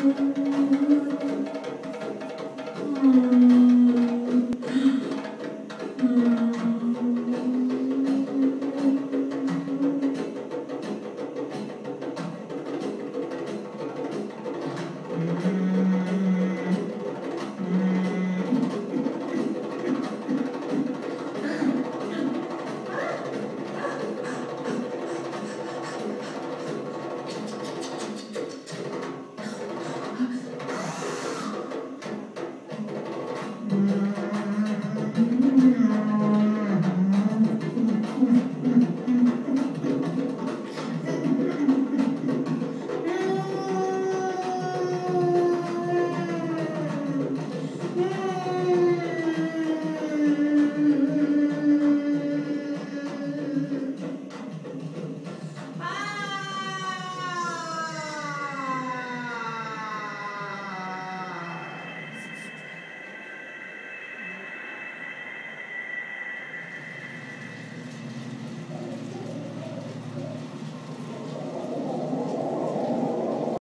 Mm-hmm.